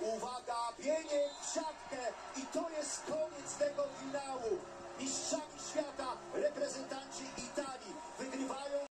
Uwaga, bienie w siatkę. I to jest koniec tego finału. Mistrzami świata.